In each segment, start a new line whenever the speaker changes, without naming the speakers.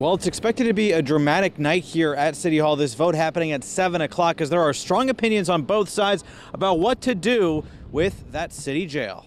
Well, it's expected to be a dramatic night here at City Hall. This vote happening at 7 o'clock as there are strong opinions on both sides about what to do with that city jail.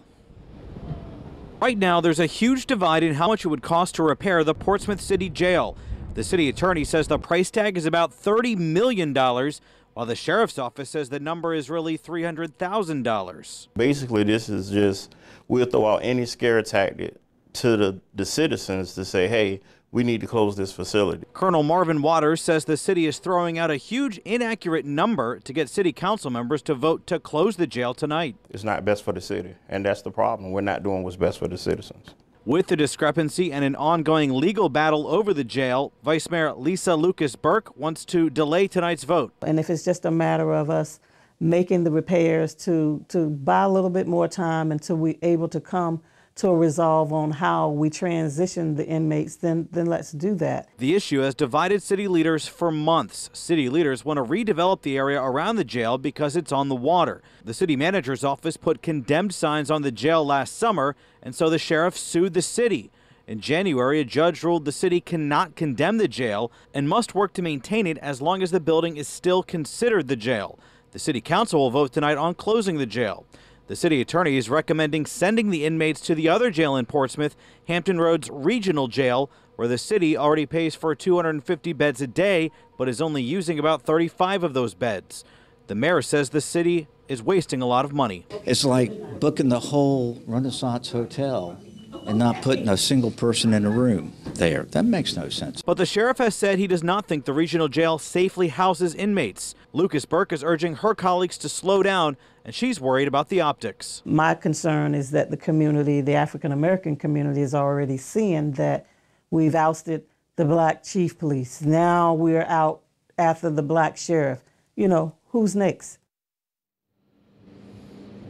Right now, there's a huge divide in how much it would cost to repair the Portsmouth City Jail. The city attorney says the price tag is about $30 million, while the sheriff's office says the number is really $300,000.
Basically, this is just, we'll throw out any scare tactic to the, the citizens to say, hey, we need to close this facility.
Colonel Marvin Waters says the city is throwing out a huge inaccurate number to get city council members to vote to close the jail tonight.
It's not best for the city, and that's the problem. We're not doing what's best for the citizens.
With the discrepancy and an ongoing legal battle over the jail, Vice Mayor Lisa Lucas Burke wants to delay tonight's vote.
And if it's just a matter of us making the repairs to, to buy a little bit more time until we're able to come to a resolve on how we transition the inmates, then, then let's do that.
The issue has divided city leaders for months. City leaders want to redevelop the area around the jail because it's on the water. The city manager's office put condemned signs on the jail last summer, and so the sheriff sued the city. In January, a judge ruled the city cannot condemn the jail and must work to maintain it as long as the building is still considered the jail. The city council will vote tonight on closing the jail. The city attorney is recommending sending the inmates to the other jail in Portsmouth, Hampton Roads Regional Jail, where the city already pays for 250 beds a day, but is only using about 35 of those beds. The mayor says the city is wasting a lot of money.
It's like booking the whole Renaissance Hotel and not putting a single person in a room there. That makes no sense.
But the sheriff has said he does not think the regional jail safely houses inmates. Lucas Burke is urging her colleagues to slow down, and she's worried about the optics.
My concern is that the community, the African American community, is already seeing that we've ousted the black chief police. Now we're out after the black sheriff. You know, who's next?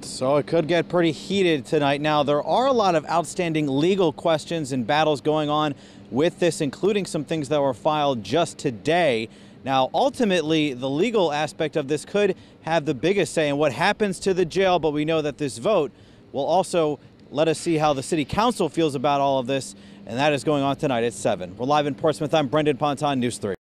So it could get pretty heated tonight. Now, there are a lot of outstanding legal questions and battles going on with this, including some things that were filed just today. Now, ultimately, the legal aspect of this could have the biggest say in what happens to the jail, but we know that this vote will also let us see how the city council feels about all of this, and that is going on tonight at 7. We're live in Portsmouth. I'm Brendan Ponton, News 3.